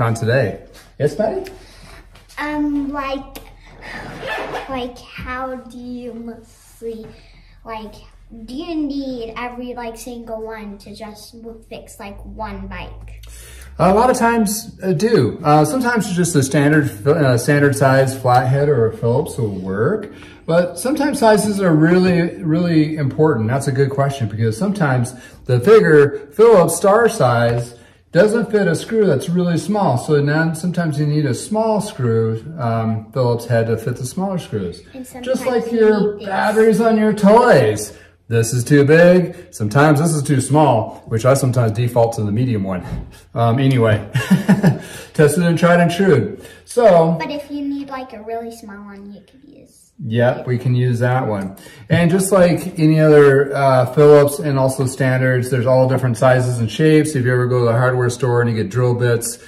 on today. Yes, Betty? Um, like, like, how do you mostly, like, do you need every like single one to just fix like one bike? A lot of times uh, do. Uh, sometimes just a standard uh, standard size flathead or a Phillips will work, but sometimes sizes are really really important. That's a good question because sometimes the bigger Phillips star size doesn't fit a screw that's really small. So now sometimes you need a small screw, um, Phillips head to fit the smaller screws. Just like your batteries on your toys. This is too big. Sometimes this is too small, which I sometimes default to the medium one. Um, anyway, tested and tried and true. So. But if you need like a really small one, you could use Yep, we can use that one. And just like any other uh, Phillips and also standards, there's all different sizes and shapes. If you ever go to the hardware store and you get drill bits,